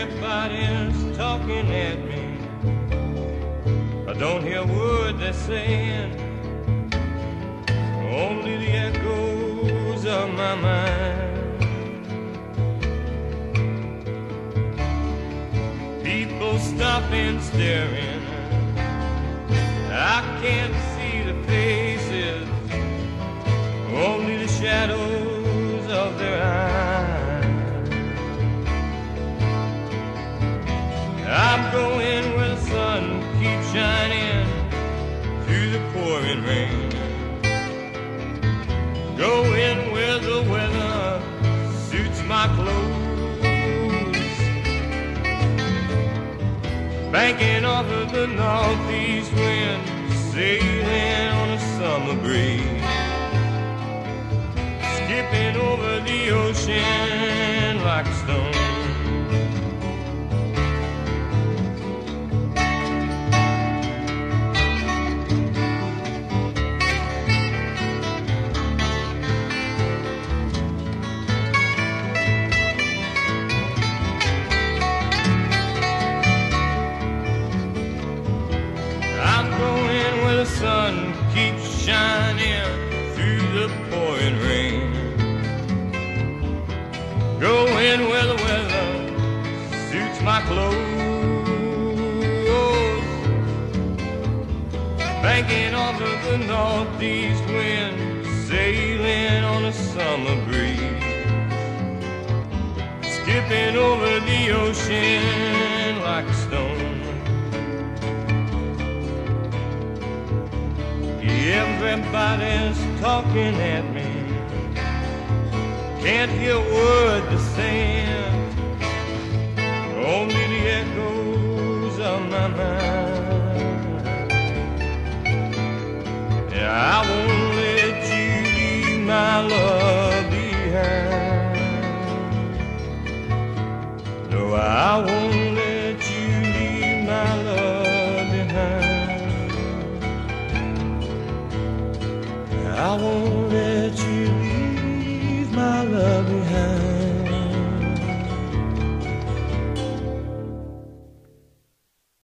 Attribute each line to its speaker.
Speaker 1: everybody's talking at me. I don't hear a word they're saying, only the echoes of my mind. People stopping, staring. I can't I'm going where the sun keeps shining through the pouring rain. Going where the weather suits my clothes. Banking off of the northeast wind, sailing on a summer breeze. Skipping over the ocean like a stone. Sun keeps shining through the pouring rain. Going where the weather suits my clothes. Banking off of the northeast wind, sailing on a summer breeze. Skipping over the ocean like a stone. Everybody's talking at me. Can't hear a word they're saying. Only the echoes of my mind. Yeah, I won't let you leave my love behind. No, I won't I won't let you leave my love behind.